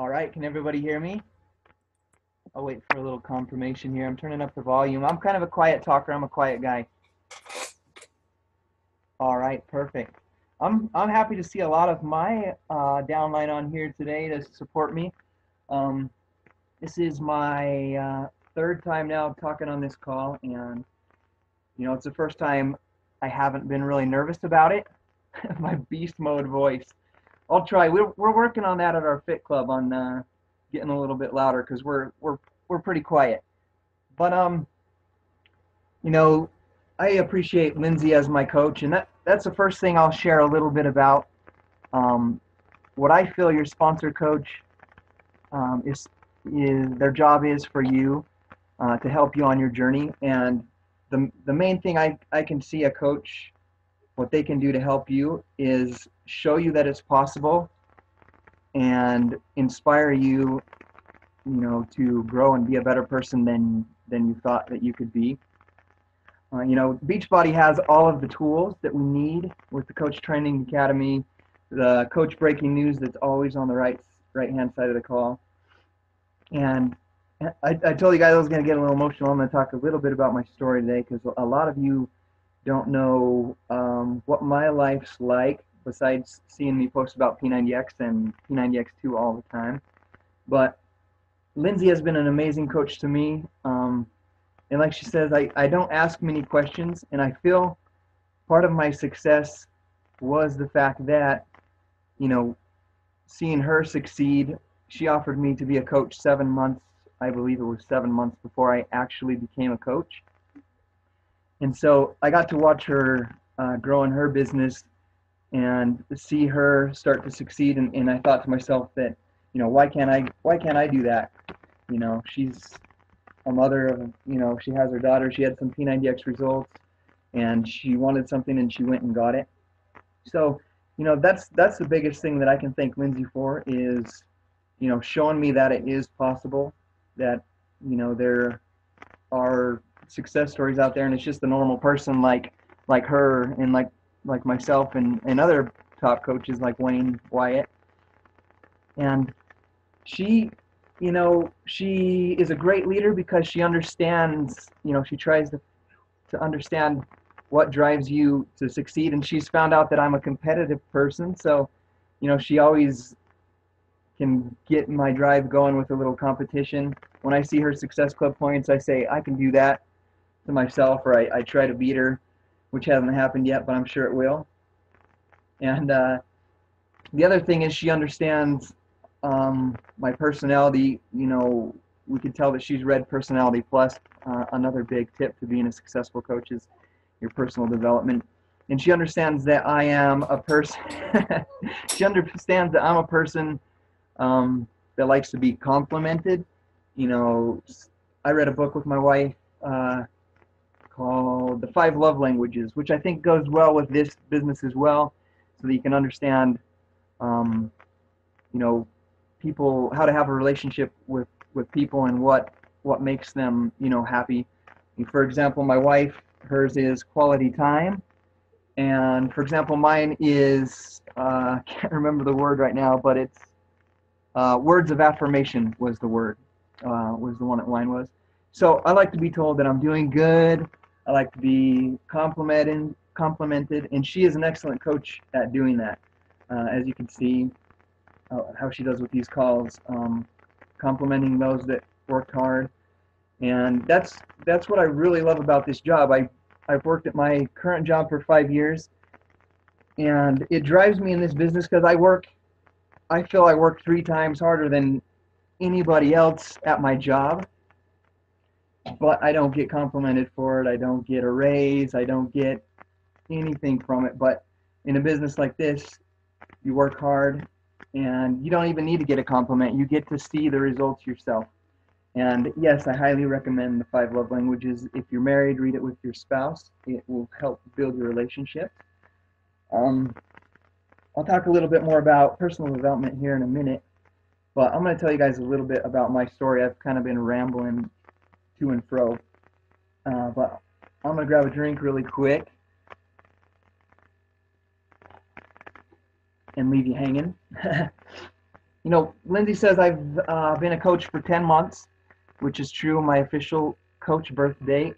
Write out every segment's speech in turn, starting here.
All right, can everybody hear me? I'll wait for a little confirmation here. I'm turning up the volume. I'm kind of a quiet talker. I'm a quiet guy. All right, perfect. I'm I'm happy to see a lot of my uh, downline on here today to support me. Um, this is my uh, third time now talking on this call, and you know it's the first time I haven't been really nervous about it. my beast mode voice. I'll try. We're we're working on that at our fit club on uh, getting a little bit louder because we're we're we're pretty quiet. But um, you know, I appreciate Lindsay as my coach, and that that's the first thing I'll share a little bit about. Um, what I feel your sponsor coach um, is is their job is for you uh, to help you on your journey, and the the main thing I I can see a coach what they can do to help you is show you that it's possible and inspire you you know to grow and be a better person than than you thought that you could be uh, you know beachbody has all of the tools that we need with the coach training academy the coach breaking news that's always on the right right hand side of the call and I, I told you guys I was going to get a little emotional. I'm going to talk a little bit about my story today because a lot of you don't know um, what my life's like besides seeing me post about P90X and P90X2 all the time. But Lindsay has been an amazing coach to me. Um, and like she says, I, I don't ask many questions. And I feel part of my success was the fact that, you know, seeing her succeed, she offered me to be a coach seven months, I believe it was seven months before I actually became a coach and so I got to watch her uh, grow in her business and see her start to succeed. And, and I thought to myself that, you know, why can't I? Why can't I do that? You know, she's a mother of, you know, she has her daughter. She had some P90X results, and she wanted something, and she went and got it. So, you know, that's that's the biggest thing that I can thank Lindsay for is, you know, showing me that it is possible. That, you know, there are success stories out there, and it's just a normal person like like her and like like myself and, and other top coaches like Wayne Wyatt. And she, you know, she is a great leader because she understands, you know, she tries to, to understand what drives you to succeed. And she's found out that I'm a competitive person. So, you know, she always can get my drive going with a little competition. When I see her success club points, I say, I can do that to myself, or I, I try to beat her, which hasn't happened yet, but I'm sure it will. And uh, the other thing is she understands um, my personality. You know, we can tell that she's read Personality Plus. Uh, another big tip to being a successful coach is your personal development. And she understands that I am a person. she understands that I'm a person um, that likes to be complimented. You know, I read a book with my wife uh, called The Five Love Languages, which I think goes well with this business as well, so that you can understand, um, you know, people how to have a relationship with with people and what what makes them you know happy. And for example, my wife, hers is quality time, and for example, mine is uh, I can't remember the word right now, but it's uh, words of affirmation was the word uh, was the one that mine was. So I like to be told that I'm doing good, I like to be complimented, complimented, and she is an excellent coach at doing that. Uh, as you can see, uh, how she does with these calls, um, complimenting those that worked hard, and that's that's what I really love about this job. I I've worked at my current job for five years, and it drives me in this business because I work. I feel I work three times harder than anybody else at my job but I don't get complimented for it. I don't get a raise. I don't get anything from it. But in a business like this, you work hard and you don't even need to get a compliment. You get to see the results yourself. And yes, I highly recommend the five love languages. If you're married, read it with your spouse. It will help build your relationship. Um, I'll talk a little bit more about personal development here in a minute, but I'm going to tell you guys a little bit about my story. I've kind of been rambling to and fro. Uh, but I'm gonna grab a drink really quick and leave you hanging. you know, Lindsay says I've uh, been a coach for 10 months, which is true. My official coach birth date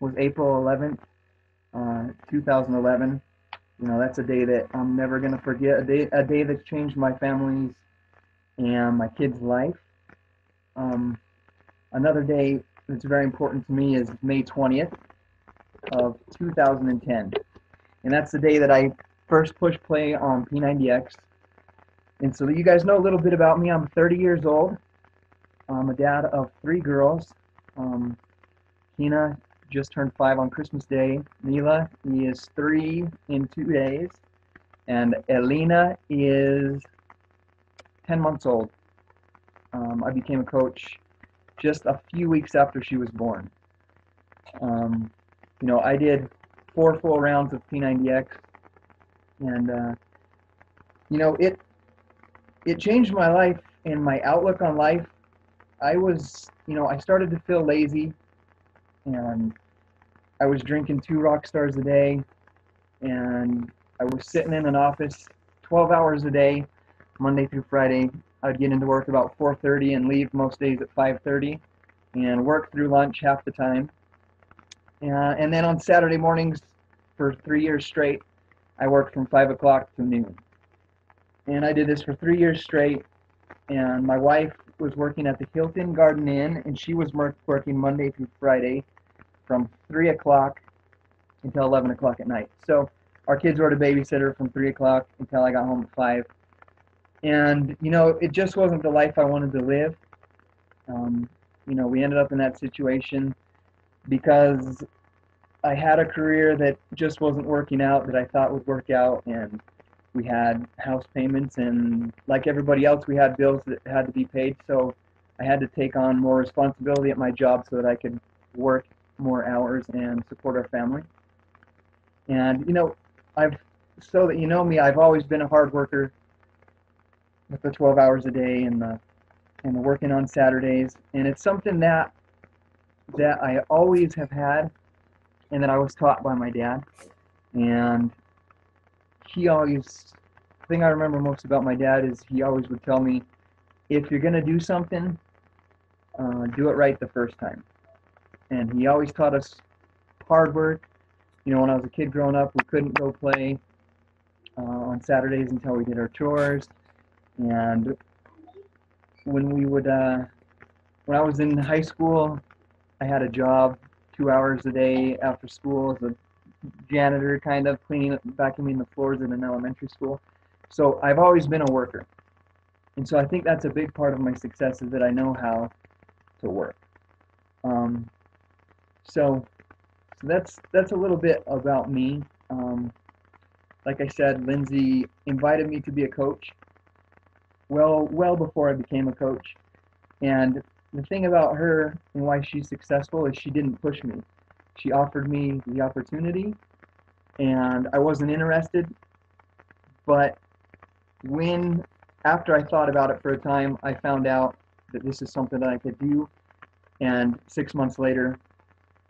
was April 11th, uh, 2011. You know, that's a day that I'm never going to forget, a day, a day that's changed my family's and my kid's life. Um, another day that's very important to me is May 20th of 2010. And that's the day that I first pushed play on P90X. And so you guys know a little bit about me, I'm 30 years old. I'm a dad of three girls. Um, Kina just turned five on Christmas Day. Mila is three in two days. And Elena is 10 months old. Um, I became a coach just a few weeks after she was born. Um, you know, I did four full rounds of P90X, and uh, you know, it it changed my life and my outlook on life. I was, you know, I started to feel lazy, and I was drinking two rock stars a day, and I was sitting in an office 12 hours a day, Monday through Friday. I'd get into work about 4:30 and leave most days at 5:30, and work through lunch half the time. Uh, and then on Saturday mornings, for three years straight, I worked from five o'clock to noon. And I did this for three years straight. And my wife was working at the Hilton Garden Inn, and she was working Monday through Friday from three o'clock until 11 o'clock at night. So our kids were at a babysitter from three o'clock until I got home at five. And you know, it just wasn't the life I wanted to live. Um, you know, we ended up in that situation because I had a career that just wasn't working out that I thought would work out, and we had house payments, and like everybody else, we had bills that had to be paid. So I had to take on more responsibility at my job so that I could work more hours and support our family. And you know, I've so that you know me, I've always been a hard worker with the 12 hours a day and the and the working on Saturdays, and it's something that that I always have had and that I was taught by my dad. And he always, the thing I remember most about my dad is he always would tell me, if you're going to do something, uh, do it right the first time. And he always taught us hard work. You know, when I was a kid growing up, we couldn't go play uh, on Saturdays until we did our chores. And when we would, uh, when I was in high school, I had a job two hours a day after school as a janitor, kind of cleaning, vacuuming the floors in an elementary school. So I've always been a worker. And so I think that's a big part of my success is that I know how to work. Um, so, so that's that's a little bit about me. Um, like I said, Lindsay invited me to be a coach. Well, well before I became a coach, and the thing about her and why she's successful is she didn't push me. She offered me the opportunity, and I wasn't interested. But when, after I thought about it for a time, I found out that this is something that I could do. And six months later,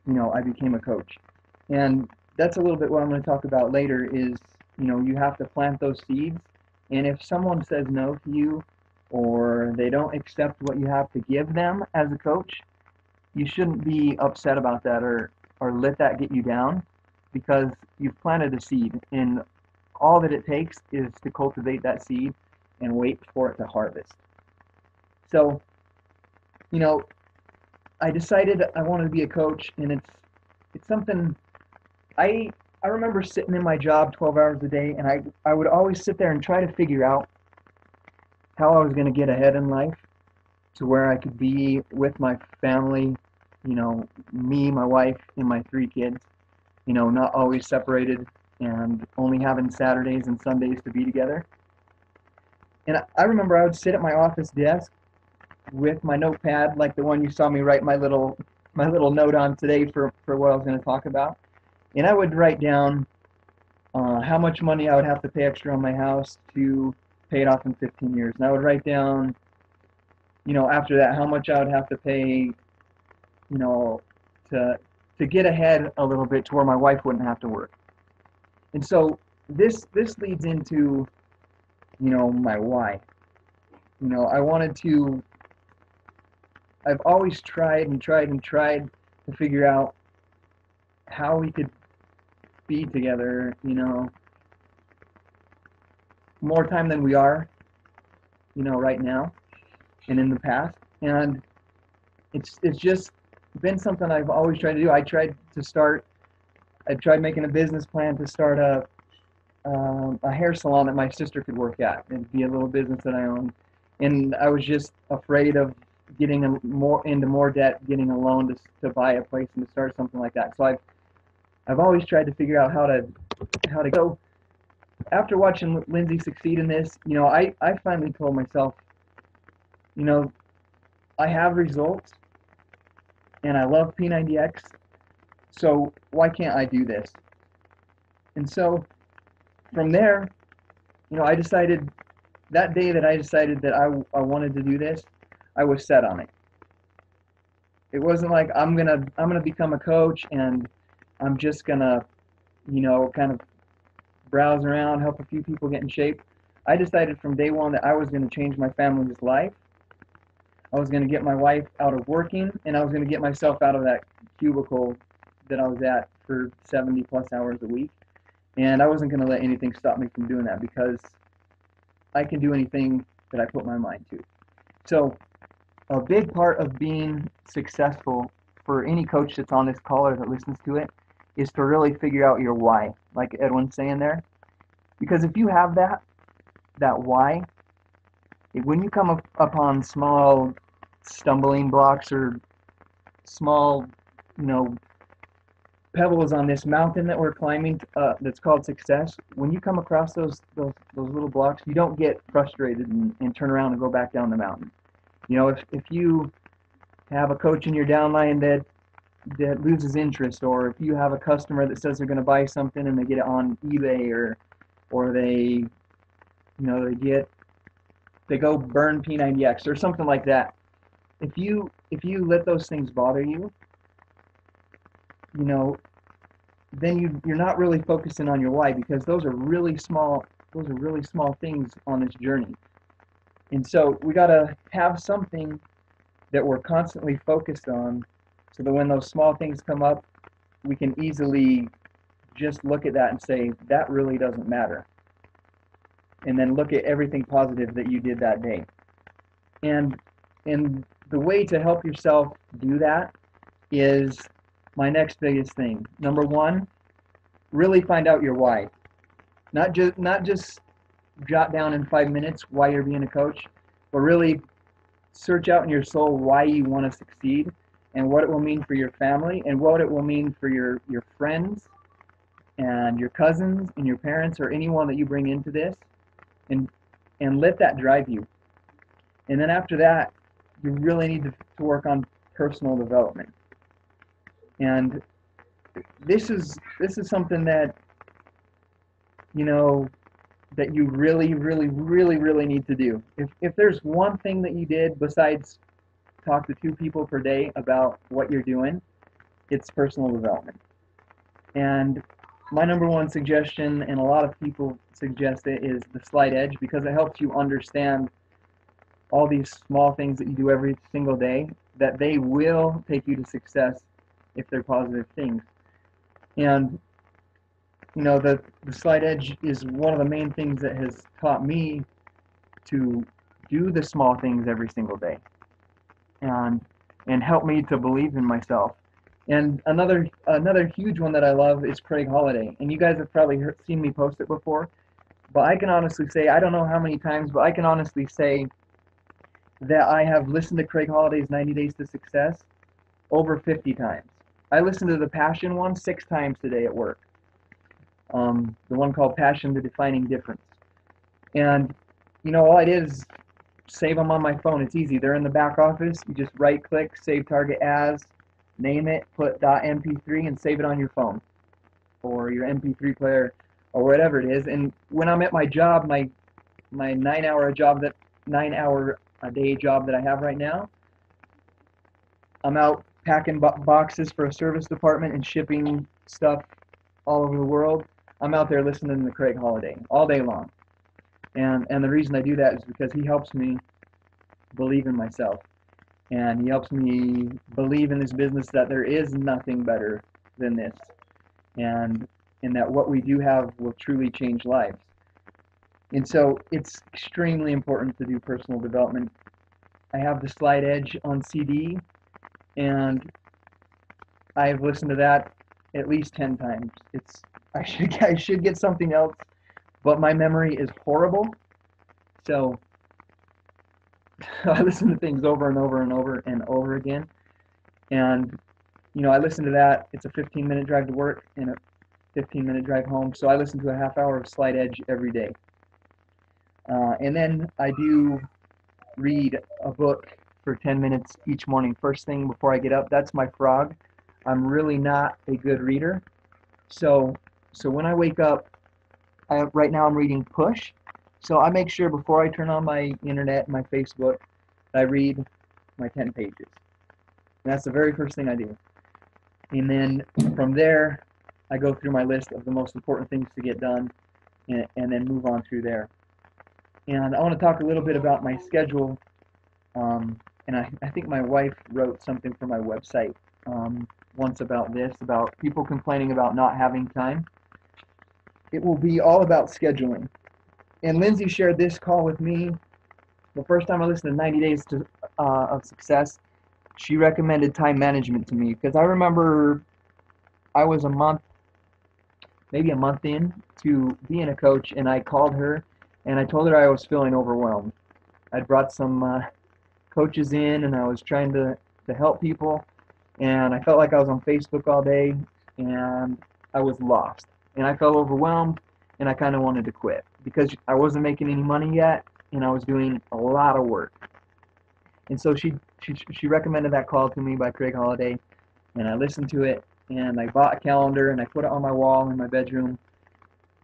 you know, I became a coach. And that's a little bit what I'm going to talk about later is, you know, you have to plant those seeds. And if someone says no to you, or they don't accept what you have to give them as a coach, you shouldn't be upset about that or, or let that get you down because you've planted a seed and all that it takes is to cultivate that seed and wait for it to harvest. So, you know, I decided I wanted to be a coach and it's it's something I I remember sitting in my job 12 hours a day and I I would always sit there and try to figure out how I was going to get ahead in life to where I could be with my family, you know, me, my wife, and my three kids, you know, not always separated and only having Saturdays and Sundays to be together. And I remember I would sit at my office desk with my notepad, like the one you saw me write my little my little note on today for, for what I was going to talk about. And I would write down uh, how much money I would have to pay extra on my house to pay it off in 15 years. And I would write down, you know, after that, how much I would have to pay, you know, to to get ahead a little bit to where my wife wouldn't have to work. And so this this leads into, you know, my why. you know, I wanted to. I've always tried and tried and tried to figure out how we could be together, you know, more time than we are, you know, right now and in the past. And it's it's just been something I've always tried to do. I tried to start. I tried making a business plan to start a um, a hair salon that my sister could work at. It'd be a little business that I owned, and I was just afraid of getting a more into more debt, getting a loan to to buy a place and to start something like that. So I've I've always tried to figure out how to how to go. After watching Lindsay succeed in this, you know, I I finally told myself, you know, I have results, and I love P90X, so why can't I do this? And so from there, you know, I decided that day that I decided that I, I wanted to do this, I was set on it. It wasn't like I'm gonna I'm gonna become a coach and I'm just gonna, you know, kind of browse around, help a few people get in shape. I decided from day one that I was gonna change my family's life. I was gonna get my wife out of working, and I was gonna get myself out of that cubicle that I was at for 70 plus hours a week. And I wasn't gonna let anything stop me from doing that because I can do anything that I put my mind to. So, a big part of being successful for any coach that's on this call or that listens to it is to really figure out your why, like Edwin's saying there. Because if you have that, that why, when you come up upon small stumbling blocks or small, you know, pebbles on this mountain that we're climbing uh, that's called success, when you come across those, those, those little blocks, you don't get frustrated and, and turn around and go back down the mountain. You know, if, if you have a coach in your downline that that loses interest, or if you have a customer that says they're going to buy something and they get it on eBay, or or they, you know, they get they go burn P90X or something like that. If you if you let those things bother you, you know, then you you're not really focusing on your why because those are really small those are really small things on this journey. And so we got to have something that we're constantly focused on so that when those small things come up, we can easily just look at that and say, that really doesn't matter. And then look at everything positive that you did that day. And and the way to help yourself do that is my next biggest thing. Number one, really find out your why. Not just not just jot down in five minutes why you're being a coach, but really search out in your soul why you want to succeed and what it will mean for your family and what it will mean for your, your friends and your cousins and your parents or anyone that you bring into this and and let that drive you. And then after that you really need to, to work on personal development. And this is this is something that you know that you really really really really need to do. If if there's one thing that you did besides talk to two people per day about what you're doing, it's personal development. And my number one suggestion, and a lot of people suggest it, is the slight edge because it helps you understand all these small things that you do every single day that they will take you to success if they're positive things. And you know, the, the slight edge is one of the main things that has taught me to do the small things every single day and and help me to believe in myself. And another another huge one that I love is Craig Holiday. And you guys have probably heard, seen me post it before, but I can honestly say I don't know how many times, but I can honestly say that I have listened to Craig Holiday's 90 Days to Success over 50 times. I listened to the Passion one six times today at work. Um, the one called Passion: The Defining Difference. And you know, all I did is save them on my phone. It's easy. They're in the back office. You just right click, save target as, name it, put .mp3 and save it on your phone or your MP3 player or whatever it is. And when I'm at my job, my my nine hour job that nine hour a day job that I have right now, I'm out packing boxes for a service department and shipping stuff all over the world. I'm out there listening to Craig Holiday all day long. And and the reason I do that is because he helps me believe in myself. And he helps me believe in this business that there is nothing better than this. And and that what we do have will truly change lives. And so it's extremely important to do personal development. I have the Slight Edge on CD, and I've listened to that at least ten times. It's I should I should get something else, but my memory is horrible. So I listen to things over and over and over and over again. And you know, I listen to that. It's a 15 minute drive to work and a 15 minute drive home. So I listen to a half hour of Slight Edge every day. Uh, and then I do read a book for 10 minutes each morning, first thing before I get up. That's my frog. I'm really not a good reader. So, so when I wake up, I, right now I'm reading Push. So I make sure before I turn on my internet, my Facebook, I read my 10 pages. And that's the very first thing I do. And then from there, I go through my list of the most important things to get done and, and then move on through there. And I want to talk a little bit about my schedule. Um, and I, I think my wife wrote something for my website um, once about this, about people complaining about not having time. It will be all about scheduling. And Lindsay shared this call with me the first time I listened to 90 Days to, uh, of Success. She recommended time management to me because I remember I was a month maybe a month in to being a coach, and I called her and I told her I was feeling overwhelmed. I'd brought some uh, coaches in, and I was trying to to help people, and I felt like I was on Facebook all day, and I was lost, and I felt overwhelmed, and I kind of wanted to quit because I wasn't making any money yet, and I was doing a lot of work. And so she she she recommended that call to me by Craig Holiday, and I listened to it, and I bought a calendar and I put it on my wall in my bedroom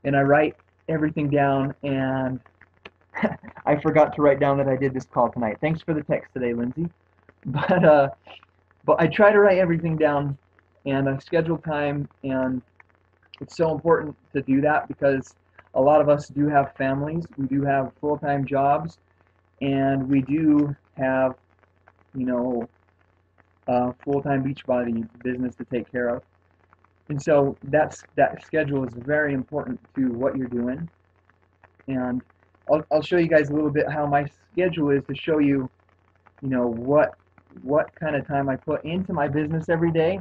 and I write everything down and I forgot to write down that I did this call tonight. Thanks for the text today, Lindsay. But uh, but I try to write everything down and I schedule time and it's so important to do that because a lot of us do have families, we do have full-time jobs, and we do have, you know, uh, full-time Beachbody business to take care of. And so that's that schedule is very important to what you're doing. And I'll, I'll show you guys a little bit how my schedule is to show you, you know, what what kind of time I put into my business every day.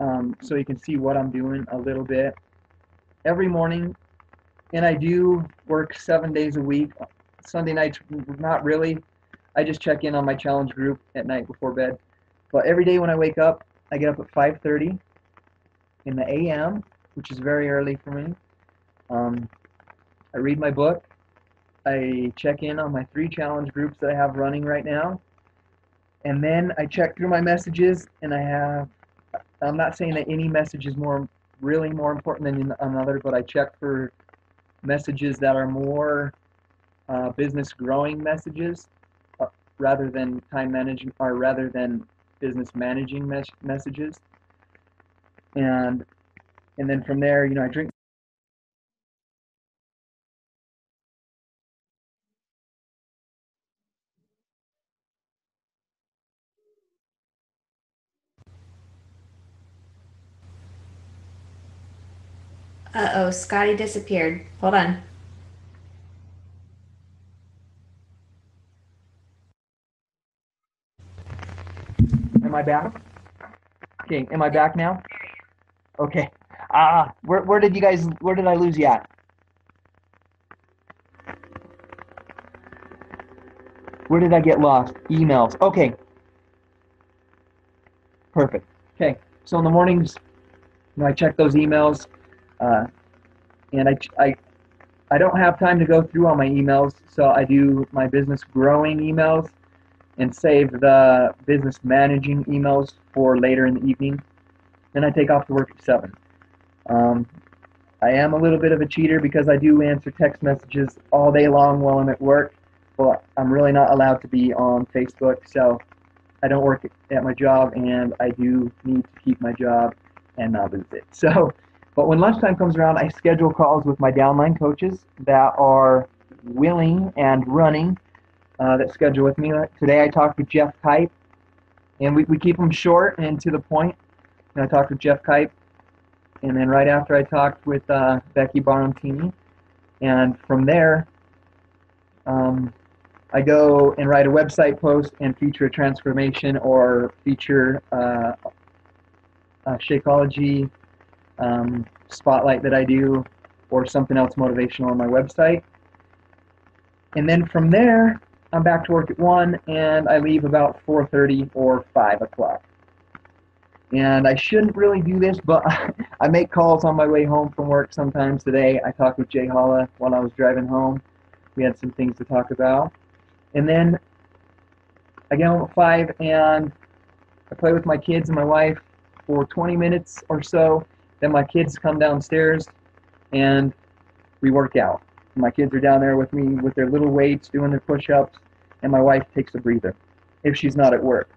Um, so you can see what I'm doing a little bit every morning. And I do work seven days a week. Sunday nights, not really. I just check in on my challenge group at night before bed. But every day when I wake up, I get up at 5:30 in the a.m., which is very early for me. Um, I read my book. I check in on my three challenge groups that I have running right now. And then I check through my messages, and I have. I'm not saying that any message is more really more important than another, but I check for messages that are more uh, business growing messages uh, rather than time management or rather than business managing mes- messages. And and then from there, you know, I drink Uh oh, Scottie disappeared. Hold on. Am I back? Okay, am I back now? Okay. Ah, where where did you guys where did I lose you at? Where did I get lost? Emails. Okay. Perfect. Okay. So in the mornings, know, I check those emails, uh, and I, I I don't have time to go through all my emails, so I do my business growing emails and save the business managing emails for later in the evening. Then I take off to work at 7. Um, I am a little bit of a cheater because I do answer text messages all day long while I'm at work, but I'm really not allowed to be on Facebook, so I don't work at my job and I do need to keep my job and not lose it. So, but when lunchtime comes around, I schedule calls with my downline coaches that are willing and running uh, that schedule with me. Today I talked with Jeff Kipe, and we, we keep them short and to the point. And I talked with Jeff Kipe, and then right after I talked with uh, Becky Barantini, and from there, um, I go and write a website post and feature a transformation or feature uh, a Shakeology um, spotlight that I do or something else motivational on my website. And then from there, I'm back to work at 1 and I leave about 4.30 or 5 o'clock. And I shouldn't really do this, but I make calls on my way home from work sometimes today. I talked with Jay Holla while I was driving home. We had some things to talk about. And then I get home at 5 and I play with my kids and my wife for 20 minutes or so. Then my kids come downstairs and we work out. My kids are down there with me with their little weights doing their push ups, and my wife takes a breather if she's not at work.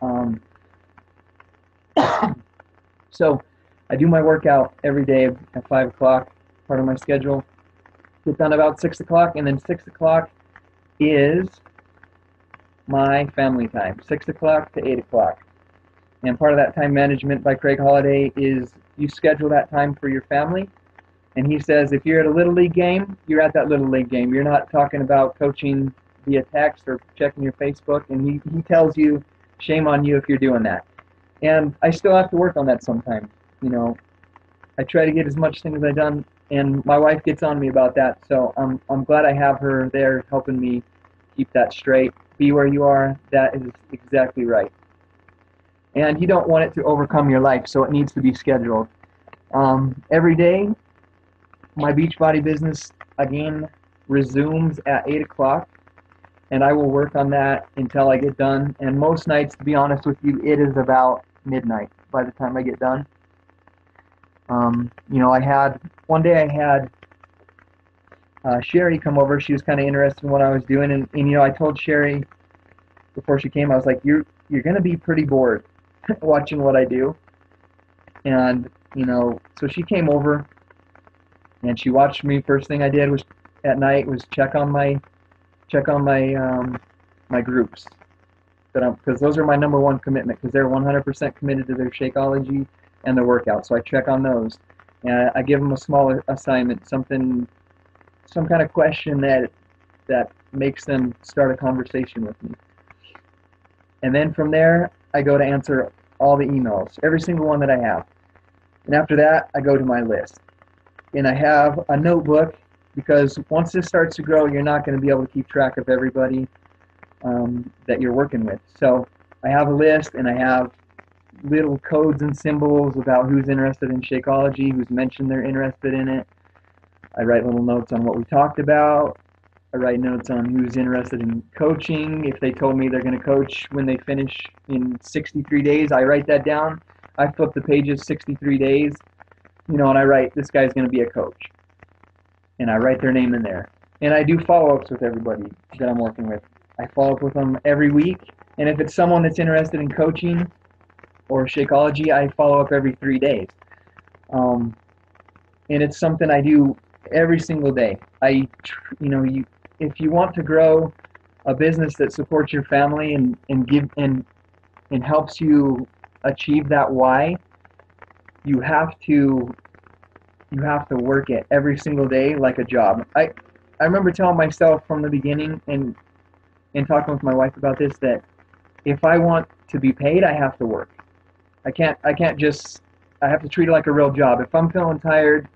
Um, so I do my workout every day at 5 o'clock, part of my schedule. Get done about 6 o'clock, and then 6 o'clock is my family time, 6 o'clock to 8 o'clock. And part of that time management by Craig Holiday is you schedule that time for your family. And he says if you're at a little league game, you're at that little league game. You're not talking about coaching via text or checking your Facebook. And he, he tells you, shame on you if you're doing that. And I still have to work on that sometimes. You know, I try to get as much things as I done, and my wife gets on me about that. So I'm I'm glad I have her there helping me keep that straight. Be where you are. That is exactly right. And you don't want it to overcome your life, so it needs to be scheduled. Um, every day, my Beachbody business again resumes at 8 o'clock, and I will work on that until I get done. And most nights, to be honest with you, it is about midnight by the time I get done. Um, you know, I had one day I had uh, Sherry come over. She was kind of interested in what I was doing, and, and you know, I told Sherry before she came, I was like, "You're you're gonna be pretty bored watching what I do," and you know, so she came over and she watched me. First thing I did was at night was check on my check on my um, my groups that I'm because those are my number one commitment because they're 100% committed to their Shakeology and their workout. So I check on those and I give them a small assignment, something, some kind of question that that makes them start a conversation with me. And then from there, I go to answer all the emails, every single one that I have. And after that, I go to my list. And I have a notebook because once this starts to grow, you're not going to be able to keep track of everybody um, that you're working with. So I have a list and I have little codes and symbols about who's interested in Shakeology, who's mentioned they're interested in it. I write little notes on what we talked about. I write notes on who's interested in coaching. If they told me they're going to coach when they finish in 63 days, I write that down. I flip the pages 63 days, you know, and I write this guy's going to be a coach. And I write their name in there. And I do follow ups with everybody that I'm working with. I follow up with them every week. And if it's someone that's interested in coaching or Shakeology, I follow up every three days. Um, and it's something I do every single day. I, you know, you if you want to grow a business that supports your family and, and give and and helps you achieve that why, you have to you have to work it every single day like a job. I I remember telling myself from the beginning and and talking with my wife about this that if I want to be paid, I have to work. I can't I can't just I have to treat it like a real job. If I'm feeling tired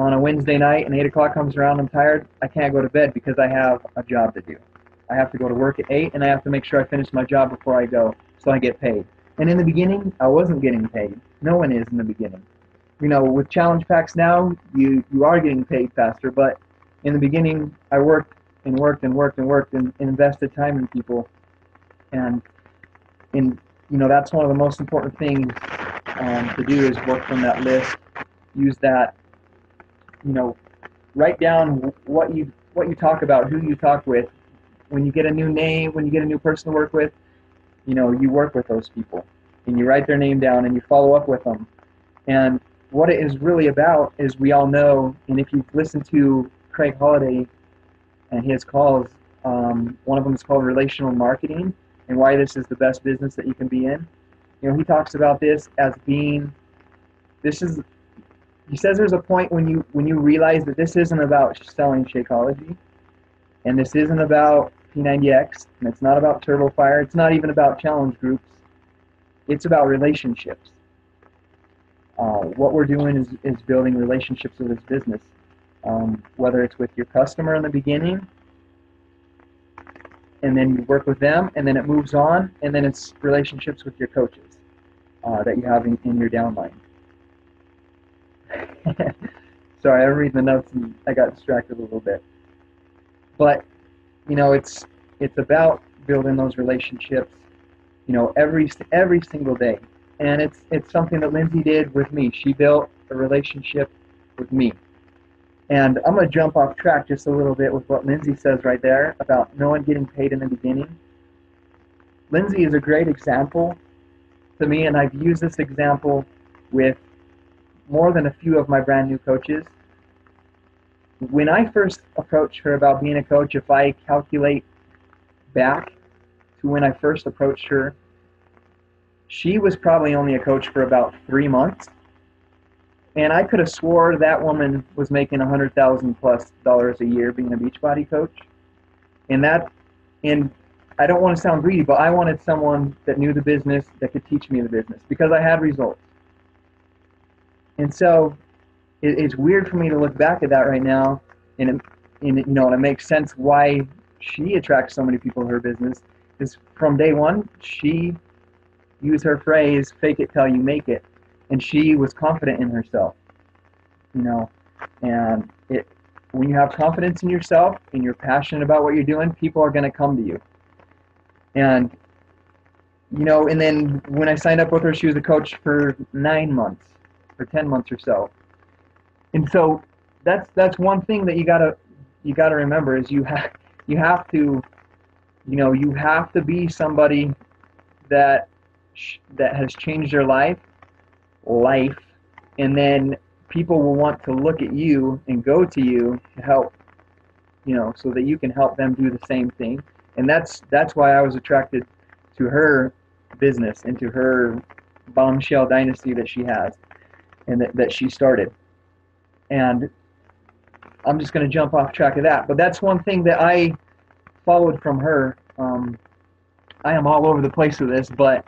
on a Wednesday night and eight o'clock comes around, I'm tired, I can't go to bed because I have a job to do. I have to go to work at eight and I have to make sure I finish my job before I go so I get paid. And in the beginning, I wasn't getting paid. No one is in the beginning. You know, with challenge packs now, you you are getting paid faster, but in the beginning, I worked and worked and worked and worked and, and invested time in people. And in you know, that's one of the most important things um, to do is work from that list. Use that, you know, write down what you what you talk about, who you talk with. When you get a new name, when you get a new person to work with, you know, you work with those people and you write their name down and you follow up with them. And what it is really about is we all know, and if you've listened to Craig Holiday and his calls, Um, one of them is called relational marketing and why this is the best business that you can be in. You know, he talks about this as being this is he says there's a point when you when you realize that this isn't about selling Shakeology and this isn't about P90X and it's not about TurboFire, it's not even about challenge groups. It's about relationships. Uh, what we're doing is, is building relationships with this business, um, whether it's with your customer in the beginning and then you work with them, and then it moves on, and then it's relationships with your coaches uh, that you have in, in your downline. Sorry, I'm reading the notes and I got distracted a little bit. But you know, it's it's about building those relationships. You know, every every single day, and it's it's something that Lindsay did with me. She built a relationship with me. And I'm going to jump off track just a little bit with what Lindsay says right there about no one getting paid in the beginning. Lindsay is a great example to me, and I've used this example with more than a few of my brand new coaches. When I first approached her about being a coach, if I calculate back to when I first approached her, she was probably only a coach for about three months and I could have swore that woman was making a hundred thousand plus dollars a year being a Beachbody coach. And that, and I don't want to sound greedy, but I wanted someone that knew the business that could teach me the business because I had results. And so, it, it's weird for me to look back at that right now, and and you know, and it makes sense why she attracts so many people to her business. Is from day one she used her phrase "fake it till you make it." and she was confident in herself you know and it when you have confidence in yourself and you're passionate about what you're doing people are going to come to you and you know and then when i signed up with her she was a coach for nine months or ten months or so and so that's that's one thing that you gotta you gotta remember is you have you have to you know you have to be somebody that that has changed your life life, and then people will want to look at you and go to you to help, you know, so that you can help them do the same thing. And that's that's why I was attracted to her business and to her bombshell dynasty that she has and that, that she started. And I'm just going to jump off track of that. But that's one thing that I followed from her. Um, I am all over the place with this, but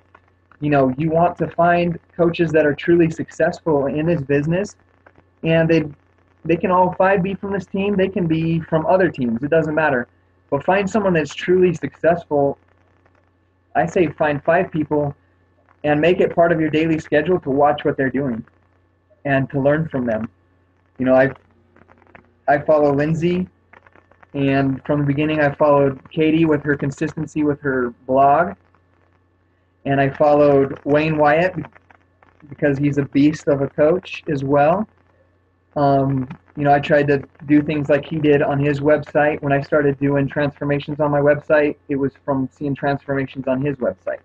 you know, you want to find coaches that are truly successful in this business, and they they can all five be from this team. They can be from other teams. It doesn't matter. But find someone that's truly successful. I say find five people, and make it part of your daily schedule to watch what they're doing, and to learn from them. You know, I I follow Lindsay, and from the beginning I followed Katie with her consistency with her blog and I followed Wayne Wyatt because he's a beast of a coach as well. Um, you know, I tried to do things like he did on his website. When I started doing transformations on my website, it was from seeing transformations on his website.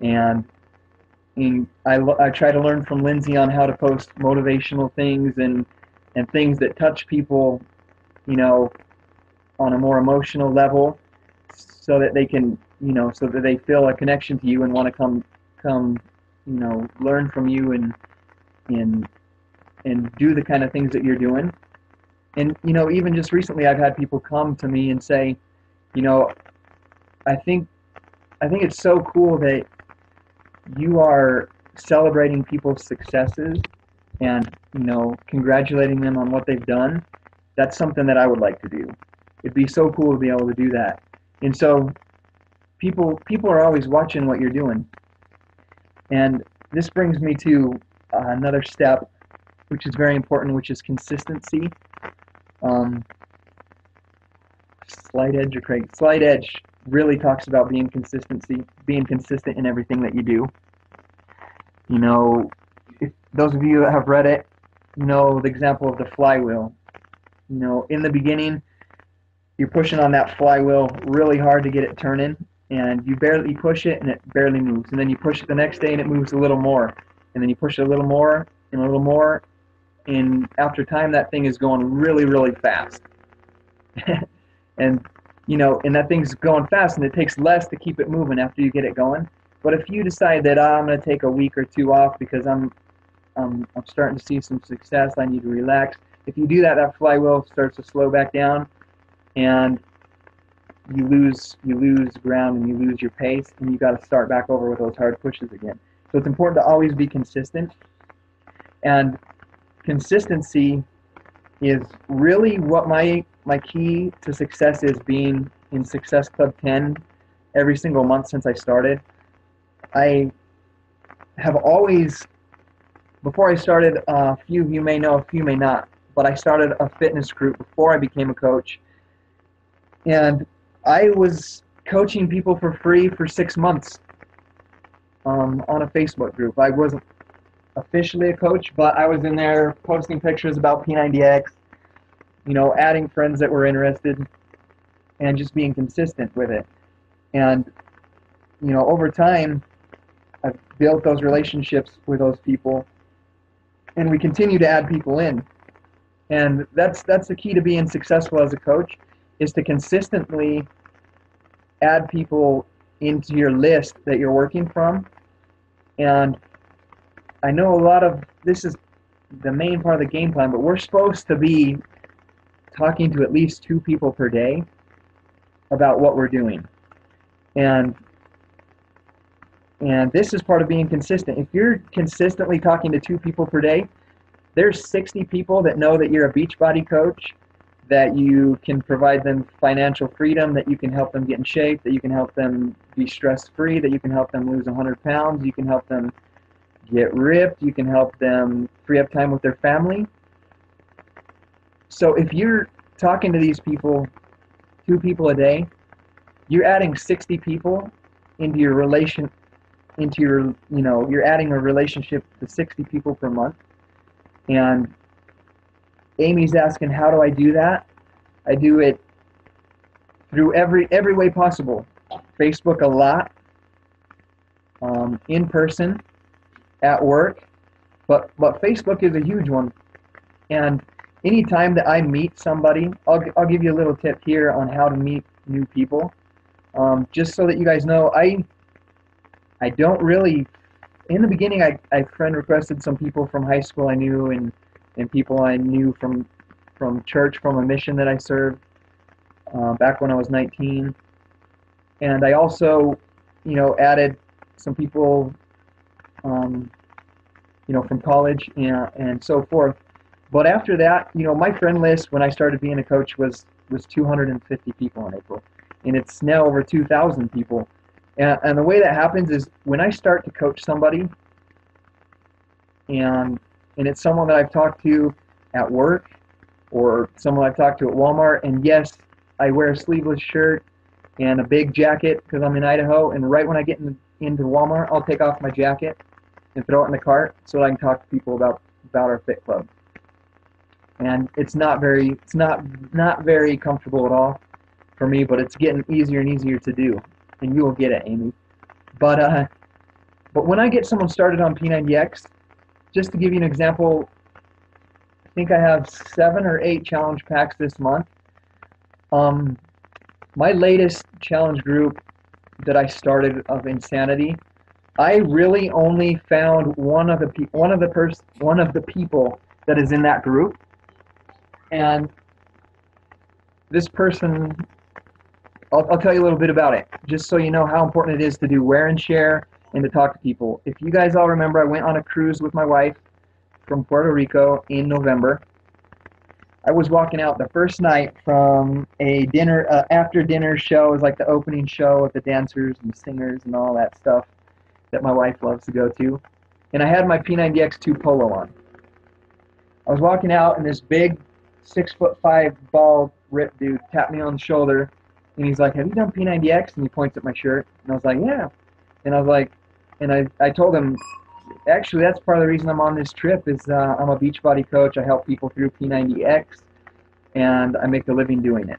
And, and I, I try to learn from Lindsay on how to post motivational things and, and things that touch people, you know, on a more emotional level so that they can you know, so that they feel a connection to you and want to come, come, you know, learn from you and, and, and do the kind of things that you're doing. And, you know, even just recently, I've had people come to me and say, you know, I think, I think it's so cool that you are celebrating people's successes and, you know, congratulating them on what they've done. That's something that I would like to do. It'd be so cool to be able to do that. And so people people are always watching what you're doing. And this brings me to uh, another step, which is very important, which is consistency. Um, Slight Edge or Craig? Slight Edge really talks about being consistency, being consistent in everything that you do. You know, if those of you that have read it, know the example of the flywheel. You know, in the beginning, you're pushing on that flywheel really hard to get it turning, and you barely push it and it barely moves and then you push it the next day and it moves a little more and then you push it a little more and a little more and after time that thing is going really really fast and you know, and that thing's going fast and it takes less to keep it moving after you get it going. But if you decide that oh, I'm going to take a week or two off because I'm, I'm, I'm starting to see some success, I need to relax. If you do that, that flywheel starts to slow back down, and you lose you lose ground and you lose your pace, and you got to start back over with those hard pushes again. So it's important to always be consistent, and consistency is really what my my key to success is being in Success Club 10 every single month since I started. I have always, before I started, a few of you may know, a few may not, but I started a fitness group before I became a coach. And I was coaching people for free for six months um, on a Facebook group. I wasn't officially a coach, but I was in there posting pictures about P90X, you know, adding friends that were interested, and just being consistent with it. And, you know, over time, I've built those relationships with those people, and we continue to add people in. And that's that's the key to being successful as a coach, is to consistently add people into your list that you're working from. And I know a lot of this is the main part of the game plan, but we're supposed to be talking to at least two people per day about what we're doing. And and this is part of being consistent. If you're consistently talking to two people per day, there's 60 people that know that you're a Beachbody coach, that you can provide them financial freedom, that you can help them get in shape, that you can help them be stress free, that you can help them lose 100 pounds, you can help them get ripped, you can help them free up time with their family. So if you're talking to these people, two people a day, you're adding 60 people into your relation into your you know you're adding a relationship to 60 people per month. And amy's asking how do i do that? I do it through every every way possible. Facebook a lot um, in person at work but but facebook is a huge one. And anytime that i meet somebody i'll, I'll give you a little tip here on how to meet new people um, just so that you guys know i I don't really. In the beginning, I, I friend requested some people from high school I knew and and people I knew from from church from a mission that I served uh, back when I was 19. And I also, you know, added some people, um, you know, from college and and so forth. But after that, you know, my friend list when I started being a coach was was 250 people in April, and it's now over 2,000 people. And, and the way that happens is when I start to coach somebody, and and it's someone that I've talked to at work, or someone I've talked to at Walmart, and yes, I wear a sleeveless shirt and a big jacket because I'm in Idaho. And right when I get in, into Walmart, I'll take off my jacket and throw it in the cart so that I can talk to people about about our fit club. And it's not very it's not not very comfortable at all for me, but it's getting easier and easier to do and you will get it, Amy. But uh, but when I get someone started on P90X, just to give you an example, I think I have seven or eight challenge packs this month. Um, my latest challenge group that I started of Insanity, I really only found one of the pe- one of the pers- one of the people that is in that group, and this person I'll, I'll tell you a little bit about it, just so you know how important it is to do wear and share and to talk to people. If you guys all remember, I went on a cruise with my wife from Puerto Rico in November. I was walking out the first night from a dinner, uh, after dinner show. It was like the opening show with the dancers and singers and all that stuff that my wife loves to go to. And I had my P90X2 polo on. I was walking out, and this big six foot five bald rip dude tapped me on the shoulder and he's like, "Have you done P90X?" And he points at my shirt, and I was like, "Yeah." And I was like, and I I told him, actually, that's part of the reason I'm on this trip is uh, I'm a Beachbody coach. I help people through P90X, and I make a living doing it.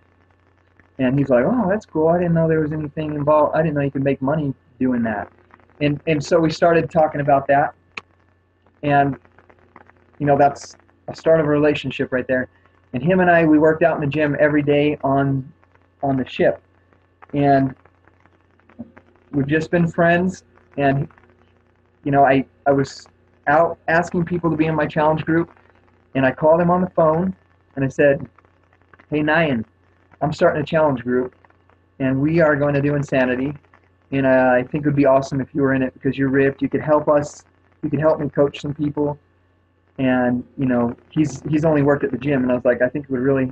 And he's like, "Oh, that's cool. I didn't know there was anything involved. I didn't know you could make money doing that." And and so we started talking about that, and you know that's a start of a relationship right there. And him and I, we worked out in the gym every day on on the ship, and we've just been friends. And you know, I I was out asking people to be in my challenge group, and I called him on the phone, and I said, "Hey, Nyan, I'm starting a challenge group, and we are going to do insanity, and uh, I think it would be awesome if you were in it because you're ripped. You could help us. You could help me coach some people." And you know, he's he's only worked at the gym, and I was like, I think it would really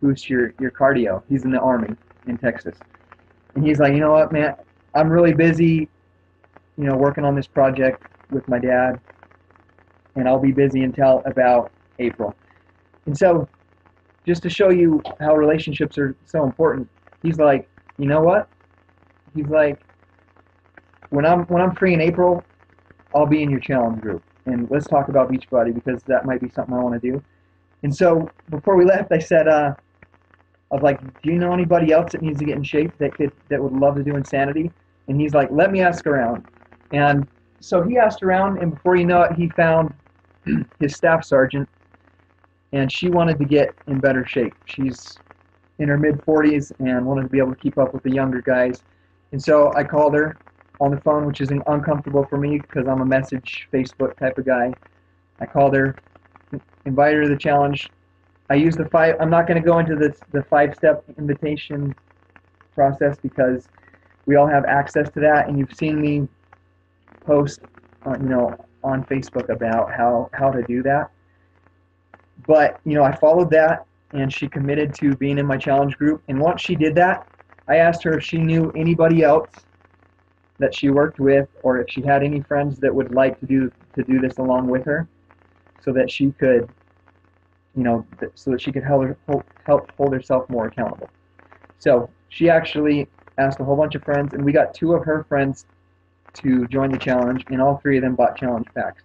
boost your your cardio. He's in the army in Texas, and he's like, you know what, man, I'm really busy, you know, working on this project with my dad, and I'll be busy until about April. And so, just to show you how relationships are so important, he's like, you know what? He's like, when I'm when I'm free in April, I'll be in your challenge group, and let's talk about Beachbody because that might be something I want to do. And so before we left, I said, uh, I was like, do you know anybody else that needs to get in shape that could that would love to do insanity? And he's like, let me ask around. And so he asked around, and before you know it, he found his staff sergeant, and she wanted to get in better shape. She's in her mid 40s and wanted to be able to keep up with the younger guys. And so I called her on the phone, which is uncomfortable for me because I'm a message Facebook type of guy. I called her, invited her to the challenge. I used the five. I'm not going to go into the the five step invitation process because we all have access to that, and you've seen me post, uh, you know, on Facebook about how how to do that. But you know, I followed that, and she committed to being in my challenge group. And once she did that, I asked her if she knew anybody else that she worked with, or if she had any friends that would like to do to do this along with her, so that she could, you know, so that she could help her, help, help hold herself more accountable. So she actually asked a whole bunch of friends, and we got two of her friends to join the challenge, and all three of them bought challenge packs.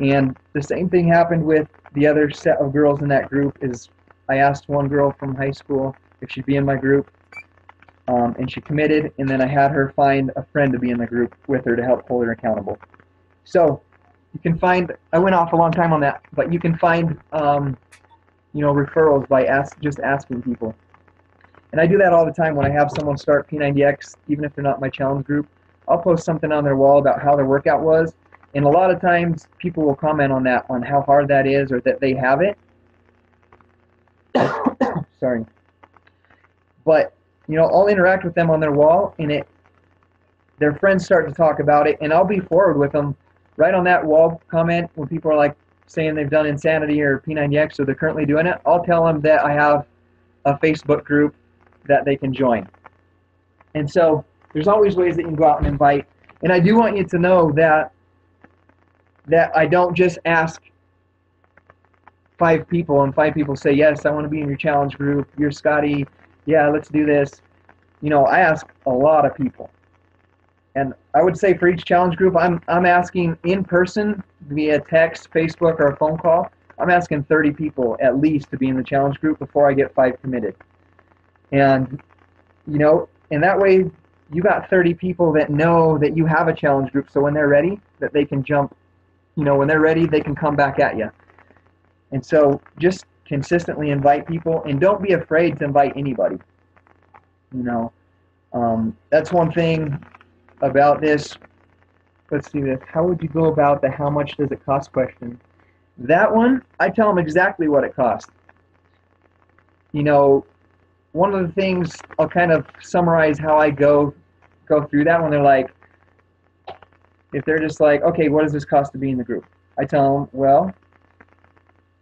And the same thing happened with the other set of girls in that group. Is I asked one girl from high school if she'd be in my group, um, and she committed. And then I had her find a friend to be in the group with her to help hold her accountable. So you can find. I went off a long time on that, but you can find, um, you know, referrals by ask just asking people. And I do that all the time when I have someone start P90X, even if they're not my challenge group. I'll post something on their wall about how their workout was, and a lot of times people will comment on that, on how hard that is, or that they have it. Sorry. But you know, I'll interact with them on their wall, and it, their friends start to talk about it, and I'll be forward with them right on that wall comment when people are like saying they've done insanity or P90X or they're currently doing it. I'll tell them that I have a Facebook group that they can join. And so there's always ways that you can go out and invite. And I do want you to know that that I don't just ask five people and five people say, Yes, I want to be in your challenge group. You're Scottie. Yeah, let's do this. You know, I ask a lot of people. And I would say for each challenge group, I'm, I'm asking in person via text, Facebook, or a phone call. I'm asking 30 people at least to be in the challenge group before I get five committed. And, you know, and that way you got 30 people that know that you have a challenge group. So when they're ready, that they can jump, you know, when they're ready, they can come back at you. And so just consistently invite people and don't be afraid to invite anybody. You know, um, that's one thing about this. Let's see this. How would you go about the how much does it cost question? That one, I tell them exactly what it costs. You know, one of the things I'll kind of summarize how I go go through that when they're like, if they're just like, okay, what does this cost to be in the group? I tell them, well,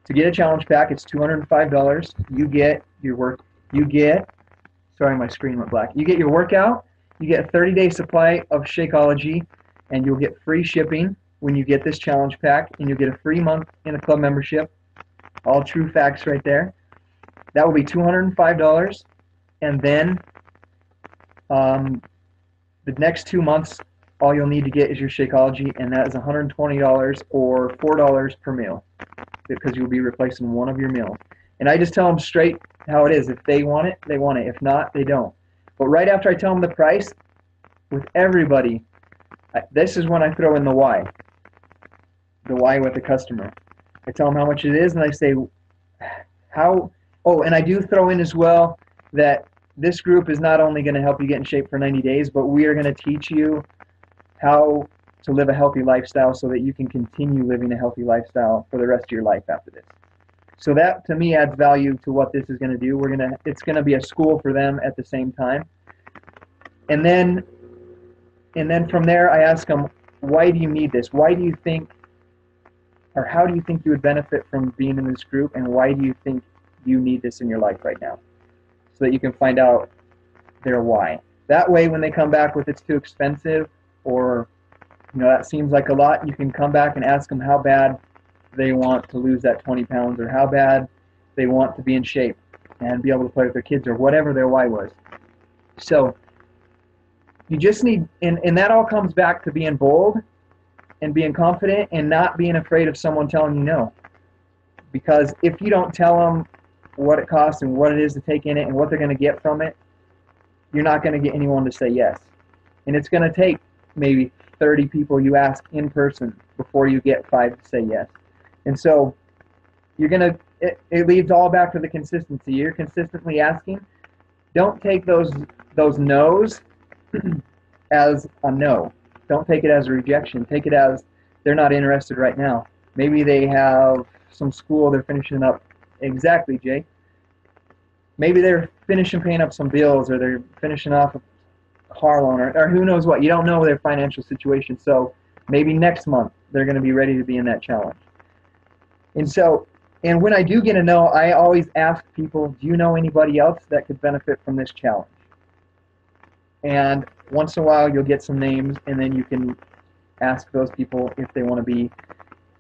to get a challenge pack, it's two hundred and five dollars. You get your work. You get. Sorry, my screen went black. You get your workout. You get a 30 day supply of Shakeology, and you'll get free shipping when you get this challenge pack, and you'll get a free month in a club membership. All true facts right there. That will be $205. And then um, the next two months, all you'll need to get is your Shakeology, and that is $120 or $4 per meal because you'll be replacing one of your meals. And I just tell them straight how it is. If they want it, they want it. If not, they don't. But right after I tell them the price, with everybody, this is when I throw in the why. The why with the customer. I tell them how much it is, and I say, how. Oh, and I do throw in as well that this group is not only going to help you get in shape for 90 days, but we are going to teach you how to live a healthy lifestyle so that you can continue living a healthy lifestyle for the rest of your life after this. So that to me adds value to what this is going to do. We're going to it's going to be a school for them at the same time. And then and then from there I ask them, why do you need this? Why do you think or how do you think you would benefit from being in this group and why do you think you need this in your life right now? So that you can find out their why. That way when they come back with it's too expensive or you know that seems like a lot, you can come back and ask them how bad they want to lose that 20 pounds or how bad they want to be in shape and be able to play with their kids or whatever their why was. So you just need, and, and that all comes back to being bold and being confident and not being afraid of someone telling you no. Because if you don't tell them what it costs and what it is to take in it and what they're going to get from it, you're not going to get anyone to say yes. And it's going to take maybe 30 people you ask in person before you get five to say yes. And so you're going to, it, it leads all back to the consistency. You're consistently asking. Don't take those those no's as a no. Don't take it as a rejection. Take it as they're not interested right now. Maybe they have some school they're finishing up. Exactly, Jay. Maybe they're finishing paying up some bills or they're finishing off a car loan or, or who knows what. You don't know their financial situation. So maybe next month they're going to be ready to be in that challenge. And so, and when I do get a no, I always ask people, do you know anybody else that could benefit from this challenge? And once in a while, you'll get some names, and then you can ask those people if they want to be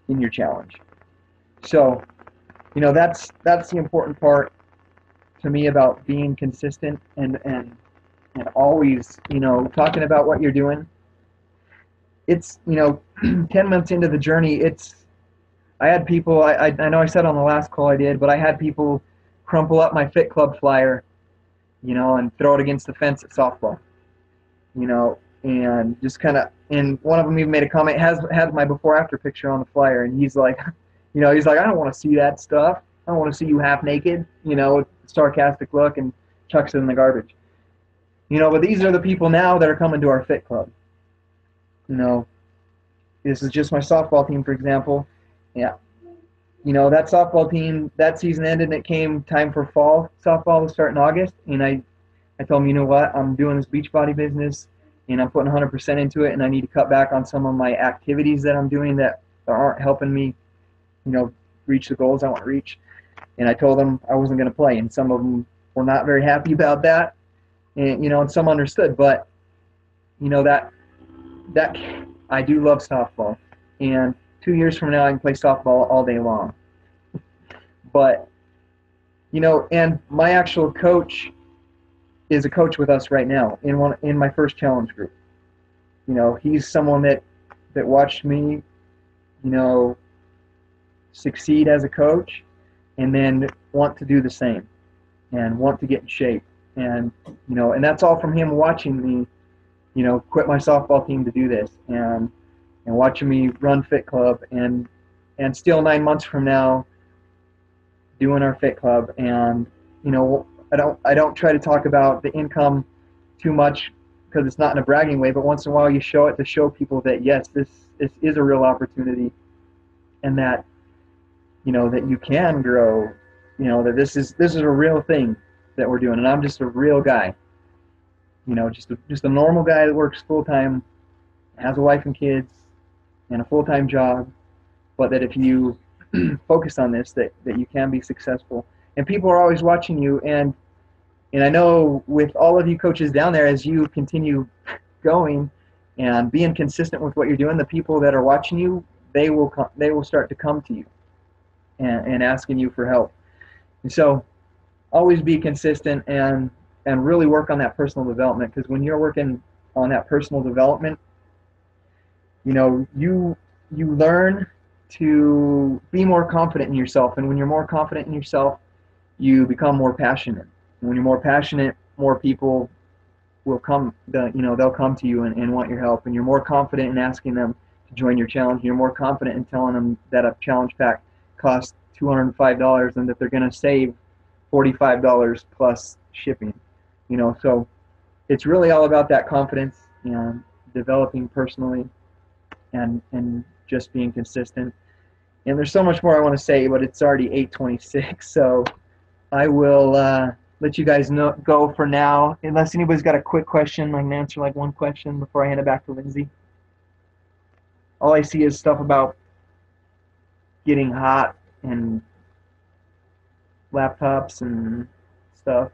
in your challenge. So, you know, that's that's the important part to me about being consistent and and and always, you know, talking about what you're doing. It's you know, ten months into the journey, it's I had people. I, I I know I said on the last call I did, but I had people crumple up my Fit Club flyer, you know, and throw it against the fence at softball you know, and just kind of, and one of them even made a comment, has has my before after picture on the flyer, and he's like, you know, he's like, I don't want to see that stuff. I don't want to see you half naked, you know, sarcastic look, and chucks it in the garbage. You know, but these are the people now that are coming to our fit club. You know, this is just my softball team, for example. Yeah. You know, that softball team, that season ended and it came time for fall softball to start in August. And I I told them, you know what, I'm doing this Beachbody business and I'm putting 100% into it and I need to cut back on some of my activities that I'm doing that aren't helping me, you know, reach the goals I want to reach. And I told them I wasn't going to play and some of them were not very happy about that. And, you know, and some understood, but, you know, that, that, I do love softball. And two years from now, I can play softball all day long. But, you know, and my actual coach is a coach with us right now in one in my first challenge group. You know, he's someone that that watched me, you know, succeed as a coach, and then want to do the same, and want to get in shape, and you know, and that's all from him watching me, you know, quit my softball team to do this, and and watching me run Fit Club, and and still nine months from now, doing our Fit Club, and you know I don't I don't try to talk about the income too much because it's not in a bragging way, but once in a while you show it to show people that yes, this this is a real opportunity, and that you know that you can grow, you know that this is this is a real thing that we're doing, and I'm just a real guy, you know, just a, just a normal guy that works full time, has a wife and kids, and a full time job, but that if you focus on this, that that you can be successful. And people are always watching you. And and I know with all of you coaches down there as you continue going and being consistent with what you're doing the people that are watching you they will come, they will start to come to you and, and asking you for help. And so always be consistent and and really work on that personal development because when you're working on that personal development you know you you learn to be more confident in yourself and when you're more confident in yourself you become more passionate. When you're more passionate, more people will come. The, you know, they'll come to you and, and want your help, and you're more confident in asking them to join your challenge. You're more confident in telling them that a challenge pack costs $205 and that they're going to save $45 plus shipping. you know, so it's really all about that confidence and developing personally and and just being consistent. And there's so much more I want to say, but it's already 8:26, so I will uh, let you guys know go for now. Unless anybody's got a quick question, I can answer like one question before I hand it back to Lindsay. All I see is stuff about getting hot and laptops and stuff.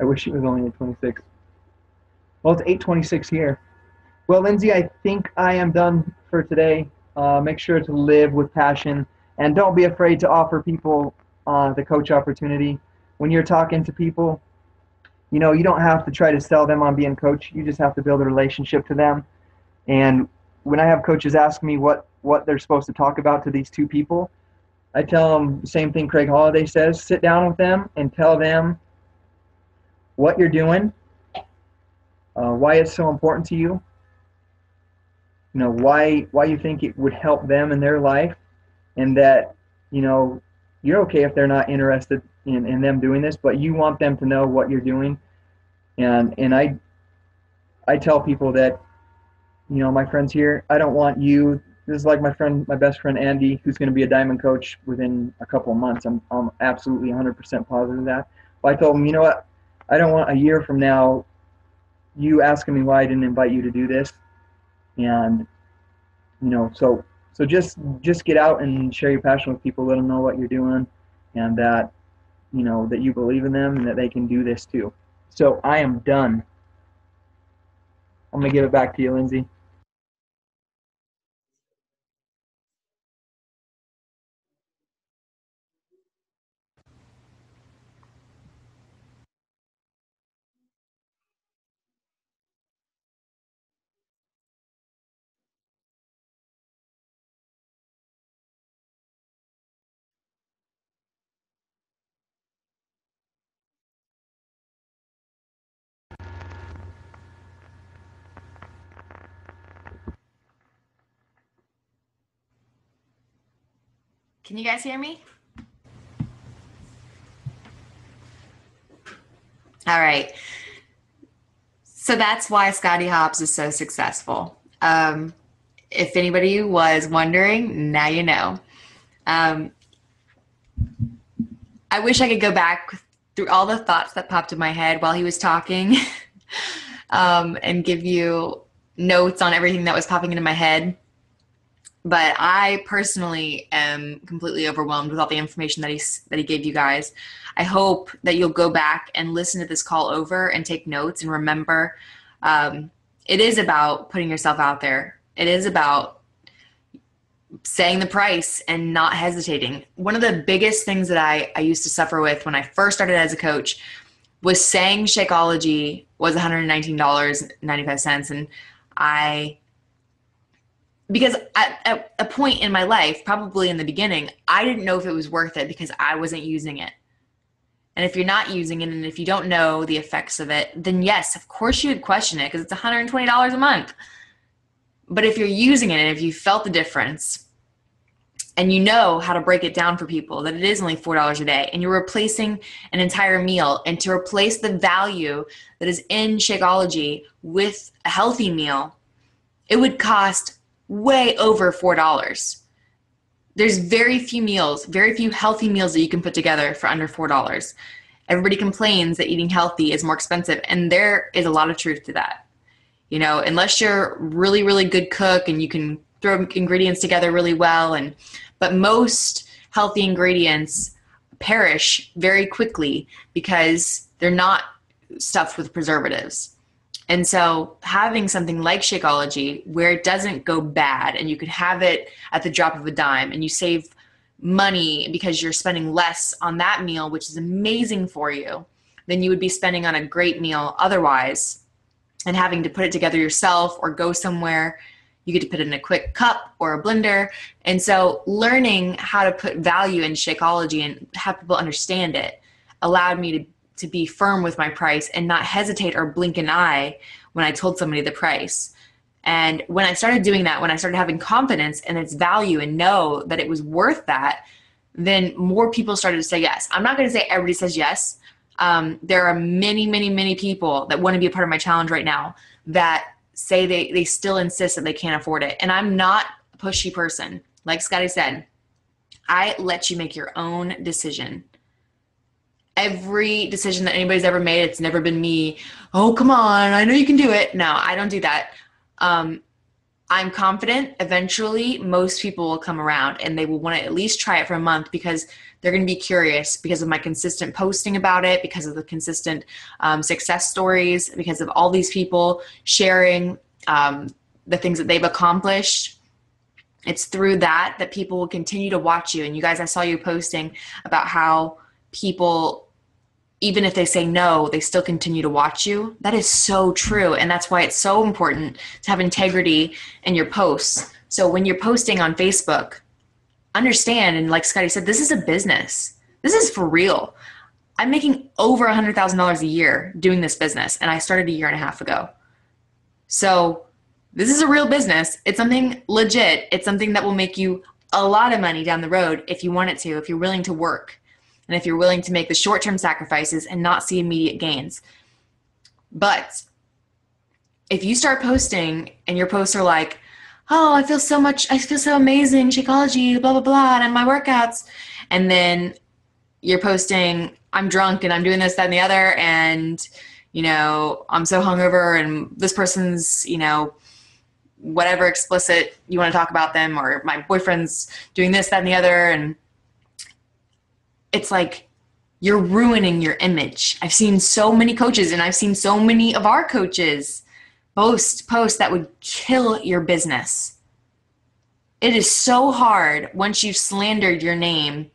I wish it was only 26. Well, it's 8:26 here. Well, Lindsay, I think I am done for today. Uh, make sure to live with passion and don't be afraid to offer people uh, the coach opportunity. When you're talking to people, you know, you don't have to try to sell them on being coach. You just have to build a relationship to them. And when I have coaches ask me what, what they're supposed to talk about to these two people, I tell them the same thing Craig Holliday says sit down with them and tell them what you're doing, uh, why it's so important to you, you know why why you think it would help them in their life and that you know you're okay if they're not interested in, in them doing this but you want them to know what you're doing. And and i i tell people that you know my friends here i don't want you this is like my friend my best friend andy who's going to be a diamond coach within a couple of months. I'm, I'm absolutely 100% positive of that. But i told him you know what? I don't want a year from now you asking me why i didn't invite you to do this. And you know so so just just get out and share your passion with people. Let them know what you're doing and that you know that you believe in them and that they can do this too. So i am done. I'm going to give it back to you lindsay Can you guys hear me? All right. So that's why Scottie Hobbs is so successful. Um, if anybody was wondering, now you know. Um, I wish I could go back through all the thoughts that popped in my head while he was talking um, and give you notes on everything that was popping into my head but I personally am completely overwhelmed with all the information that he that he gave you guys. I hope that you'll go back and listen to this call over and take notes and remember um, it is about putting yourself out there. It is about saying the price and not hesitating. One of the biggest things that I, I used to suffer with when I first started as a coach was saying Shakeology was $119.95 and I because at, at, a point in my life, probably in the beginning, I didn't know if it was worth it because I wasn't using it. And if you're not using it and if you don't know the effects of it, then yes, of course you would question it because it's $120 a month. But if you're using it and if you felt the difference and you know how to break it down for people that it is only $4 a day and you're replacing an entire meal and to replace the value that is in Shakeology with a healthy meal, it would cost way over $4. There's very few meals, very few healthy meals that you can put together for under $4. Everybody complains that eating healthy is more expensive, and there is a lot of truth to that. You know, unless you're really, really good cook and you can throw ingredients together really well, and but most healthy ingredients perish very quickly because they're not stuffed with preservatives. And so having something like Shakeology where it doesn't go bad and you can have it at the drop of a dime and you save money because you're spending less on that meal, which is amazing for you, than you would be spending on a great meal otherwise and having to put it together yourself or go somewhere. You get to put it in a quick cup or a blender. And so learning how to put value in Shakeology and have people understand it allowed me to to be firm with my price and not hesitate or blink an eye when I told somebody the price. And when I started doing that, when I started having confidence in its value and know that it was worth that, then more people started to say yes. I'm not going to say everybody says yes. Um, there are many, many, many people that want to be a part of my challenge right now that say they, they still insist that they can't afford it. And I'm not a pushy person. Like Scottie said, I let you make your own decision. Every decision that anybody's ever made, it's never been me. Oh, come on, I know you can do it. No, I don't do that. Um, I'm confident eventually most people will come around and they will want to at least try it for a month because they're going to be curious because of my consistent posting about it, because of the consistent um, success stories, because of all these people sharing um, the things that they've accomplished. It's through that that people will continue to watch you. And you guys, I saw you posting about how people even if they say no, they still continue to watch you. That is so true. And that's why it's so important to have integrity in your posts. So when you're posting on Facebook, understand, and like Scottie said, this is a business. This is for real. I'm making over $100,000 a year doing this business, and I started a year and a half ago. So this is a real business. It's something legit. It's something that will make you a lot of money down the road if you want it to, if you're willing to work and if you're willing to make the short term sacrifices and not see immediate gains. But if you start posting and your posts are like, oh, I feel so much, I feel so amazing, Shakeology, blah, blah, blah, and my workouts. And then you're posting, I'm drunk and I'm doing this, that, and the other. And, you know, I'm so hungover and this person's, you know, whatever explicit you want to talk about them or my boyfriend's doing this, that, and the other. And it's like you're ruining your image. I've seen so many coaches and I've seen so many of our coaches post posts that would kill your business. It is so hard once you've slandered your name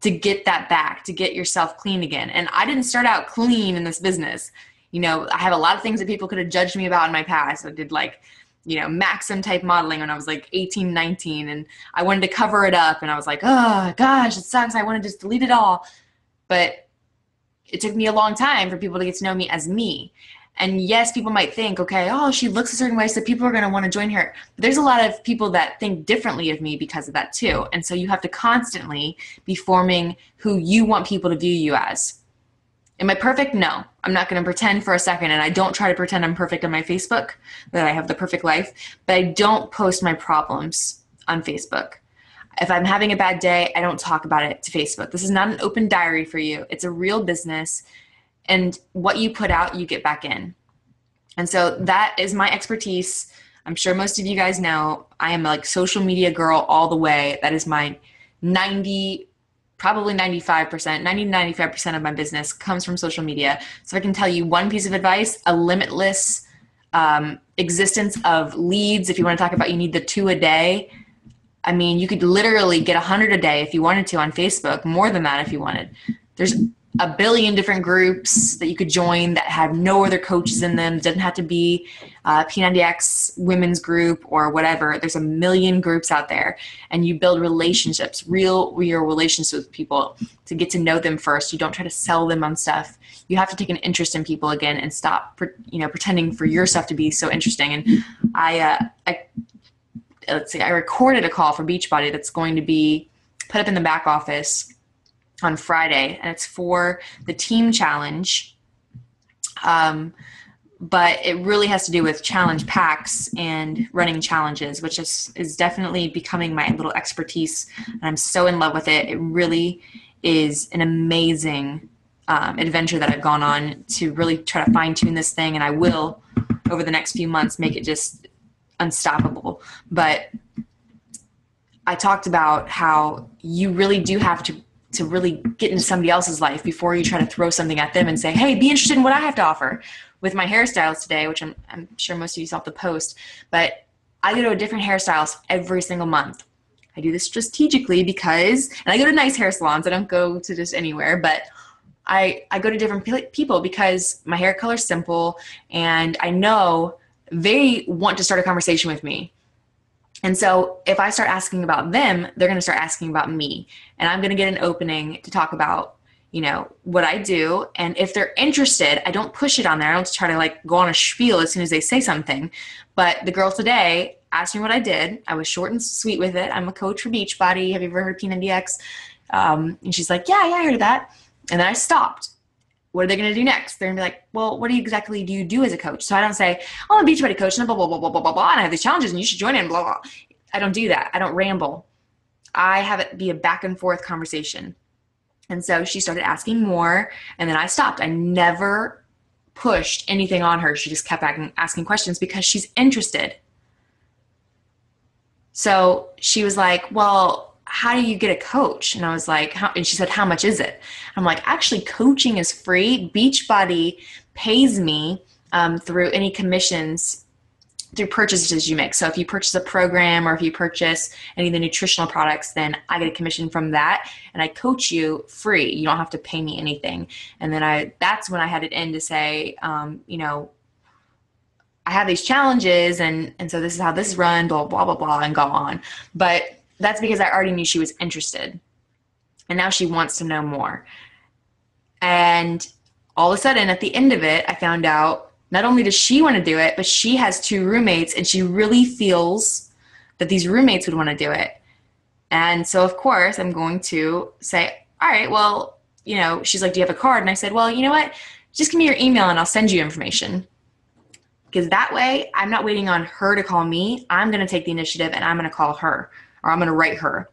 to get that back, to get yourself clean again. And I didn't start out clean in this business. You know, I have a lot of things that people could have judged me about in my past. I did like you know, Maxim type modeling when I was like 18, 19, and I wanted to cover it up, and I was like, oh gosh, it sucks. I want to just delete it all. But it took me a long time for people to get to know me as me. And yes, people might think, okay, oh, she looks a certain way, so people are going to want to join her. But there's a lot of people that think differently of me because of that too. And so you have to constantly be forming who you want people to view you as. Am I perfect? No. I'm not going to pretend for a second, and I don't try to pretend I'm perfect on my Facebook, that I have the perfect life, but I don't post my problems on Facebook. If I'm having a bad day, I don't talk about it to Facebook. This is not an open diary for you, it's a real business, and what you put out, you get back in. And so that is my expertise. I'm sure most of you guys know I am like social media girl all the way. That is my 90 probably 95%, 90 95% of my business comes from social media. So I can tell you one piece of advice a limitless um, existence of leads. If you want to talk about you need the two a day, I mean, you could literally get 100 a day if you wanted to on Facebook, more than that if you wanted. There's a billion different groups that you could join that have no other coaches in them. It doesn't have to be uh, P90X women's group or whatever. There's a million groups out there, and you build relationships, real, real relationships with people to get to know them first. You don't try to sell them on stuff. You have to take an interest in people again and stop, you know, pretending for your stuff to be so interesting. And I, uh, I let's see, I recorded a call for Beachbody that's going to be put up in the back office on Friday, and it's for the team challenge. Um, but it really has to do with challenge packs and running challenges, which is is definitely becoming my little expertise, and I'm so in love with it. It really is an amazing um, adventure that I've gone on to really try to fine tune this thing, and I will over the next few months make it just unstoppable. But I talked about how you really do have to to really get into somebody else's life before you try to throw something at them and say, hey, be interested in what I have to offer. With my hairstyles today, which I'm, I'm sure most of you saw the post, but I go to a different hairstylist every single month. I do this strategically because, and I go to nice hair salons. I don't go to just anywhere, but I, I go to different people because my hair color is simple and I know they want to start a conversation with me. And so if I start asking about them, they're going to start asking about me. And I'm going to get an opening to talk about, you know, what I do. And if they're interested, I don't push it on there. I don't try to like go on a spiel as soon as they say something. But the girl today asked me what I did. I was short and sweet with it. I'm a coach for Beachbody. Have you ever heard of P90X? Um, and she's like, yeah, yeah, I heard of that. And then I stopped. What are they going to do next? They're going to be like, well, what exactly do you do as a coach? So I don't say, oh, I'm a Beachbody coach and blah, blah, blah, blah, blah, blah, blah, and I have these challenges and you should join in, blah, blah. I don't do that. I don't ramble. I have it be a back and forth conversation. And so she started asking more, and then I stopped. I never pushed anything on her. She just kept asking questions because she's interested. So she was like, Well, how do you get a coach? And I was like, how, and she said, How much is it? I'm like, Actually, coaching is free. Beachbody pays me um, through any commissions through purchases you make. So if you purchase a program or if you purchase any of the nutritional products, then I get a commission from that and I coach you free. You don't have to pay me anything. And then I that's when I had it in to say, um, you know, I have these challenges and and so this is how this is run, blah blah blah blah and go on. But that's because I already knew she was interested. And now she wants to know more. And all of a sudden at the end of it, I found out not only does she want to do it, but she has two roommates and she really feels that these roommates would want to do it. And so, of course, I'm going to say, all right, well, you know, she's like, do you have a card? And I said, well, you know what? Just give me your email and I'll send you information. Because that way, I'm not waiting on her to call me. I'm going to take the initiative and I'm going to call her or I'm going to write her.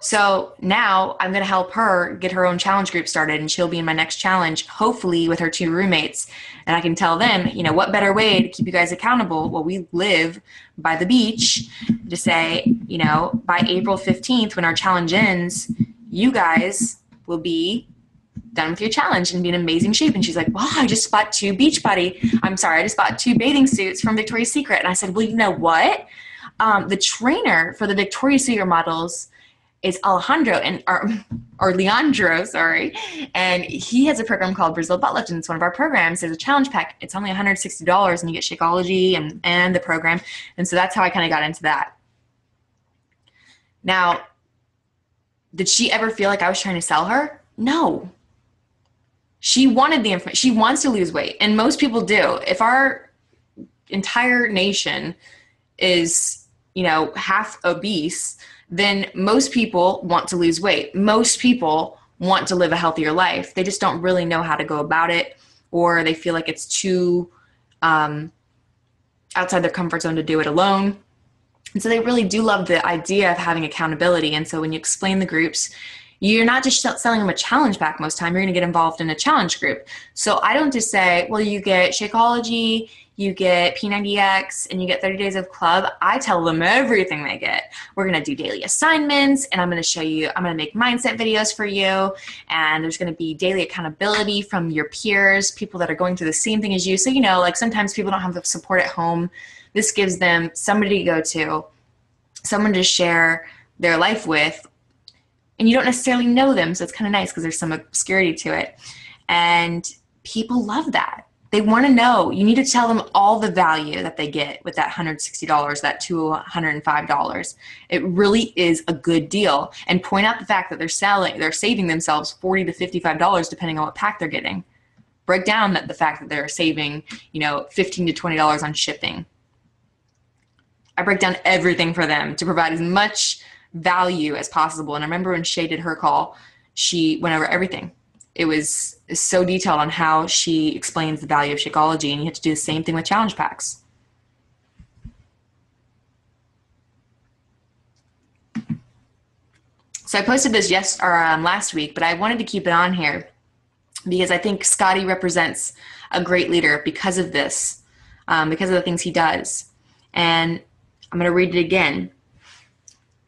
So now I'm going to help her get her own challenge group started, and she'll be in my next challenge, hopefully with her two roommates. And I can tell them, you know, what better way to keep you guys accountable? Well, we live by the beach to say, you know, by April 15th, when our challenge ends, you guys will be done with your challenge and be in amazing shape. And she's like, wow, I just bought two beach Beachbody. I'm sorry, I just bought two bathing suits from Victoria's Secret. And I said, well, you know what? Um, the trainer for the Victoria's Secret models is Alejandro and or, or Leandro, sorry, and he has a program called Brazil Butt Lift, and it's one of our programs. There's a challenge pack. It's only $160, and you get Shakeology and and the program, and so that's how I kind of got into that. Now, did she ever feel like I was trying to sell her? No. She wanted the information. She wants to lose weight, and most people do. If our entire nation is, you know, half obese then most people want to lose weight. Most people want to live a healthier life. They just don't really know how to go about it, or they feel like it's too um, outside their comfort zone to do it alone. And so they really do love the idea of having accountability. And so when you explain the groups, you're not just selling them a challenge pack most time you're going to get involved in a challenge group so i don't just say well you get shakeology you get P90X, and you get 30 days of club, I tell them everything they get. We're gonna do daily assignments, and I'm gonna show you, I'm gonna make mindset videos for you, and there's gonna be daily accountability from your peers, people that are going through the same thing as you. So, you know, like sometimes people don't have the support at home. This gives them somebody to go to, someone to share their life with, and you don't necessarily know them, so it's kind of nice because there's some obscurity to it. And people love that they want to know. You need to tell them all the value that they get with that $160, that $205. It really is a good deal. And point out the fact that they're selling, they're saving themselves 40 to $55 depending on what pack they're getting. Break down that the fact that they're saving, you know, 15 to $20 on shipping. I break down everything for them to provide as much value as possible. And I remember when Shay did her call, she went over everything it was so detailed on how she explains the value of Shakeology, and you have to do the same thing with challenge packs. So I posted this yes or um, last week, but I wanted to keep it on here because I think Scottie represents a great leader because of this, um, because of the things he does. And I'm going to read it again.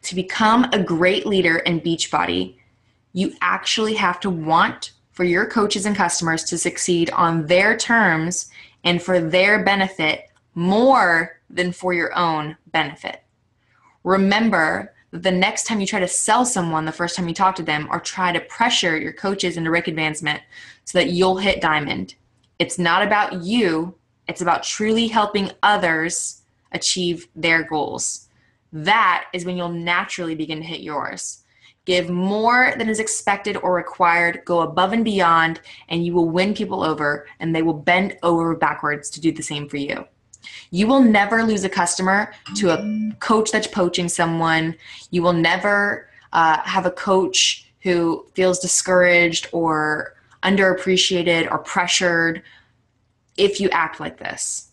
To become a great leader in Beachbody, you actually have to want for your coaches and customers to succeed on their terms and for their benefit more than for your own benefit. Remember that the next time you try to sell someone, the first time you talk to them, or try to pressure your coaches into RIC advancement so that you'll hit diamond, it's not about you, it's about truly helping others achieve their goals. That is when you'll naturally begin to hit yours. Give more than is expected or required, go above and beyond, and you will win people over, and they will bend over backwards to do the same for you. You will never lose a customer to a coach that's poaching someone. You will never uh, have a coach who feels discouraged or underappreciated or pressured if you act like this.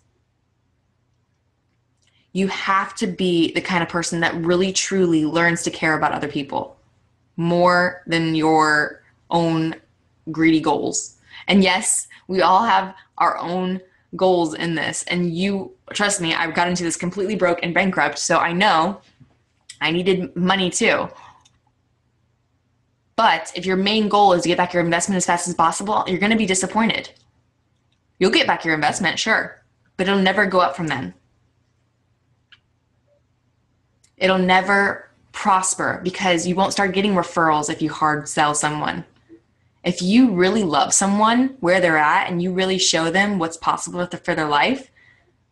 You have to be the kind of person that really truly learns to care about other people more than your own greedy goals. And yes, we all have our own goals in this. And you, trust me, I've got into this completely broke and bankrupt. So I know I needed money too. But if your main goal is to get back your investment as fast as possible, you're going to be disappointed. You'll get back your investment, sure, but it'll never go up from then. It'll never prosper because you won't start getting referrals if you hard sell someone. If you really love someone where they're at and you really show them what's possible for their life,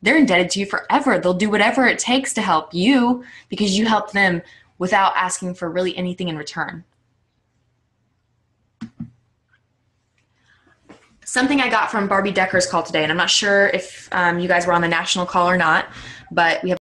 they're indebted to you forever. They'll do whatever it takes to help you because you help them without asking for really anything in return. Something I got from Barbie Decker's call today, and I'm not sure if um, you guys were on the national call or not, but we have